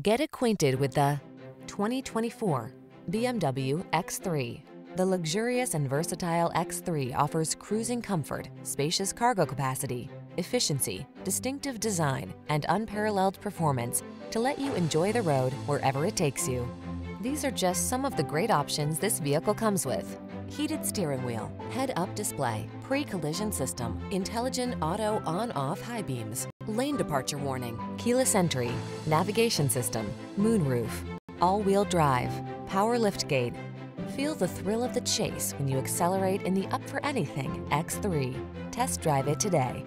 Get acquainted with the 2024 BMW X3. The luxurious and versatile X3 offers cruising comfort, spacious cargo capacity, efficiency, distinctive design, and unparalleled performance to let you enjoy the road wherever it takes you. These are just some of the great options this vehicle comes with. Heated steering wheel, head-up display, pre-collision system, intelligent auto on-off high beams, lane departure warning, keyless entry, navigation system, moonroof, all-wheel drive, power liftgate. Feel the thrill of the chase when you accelerate in the up for anything X3. Test drive it today.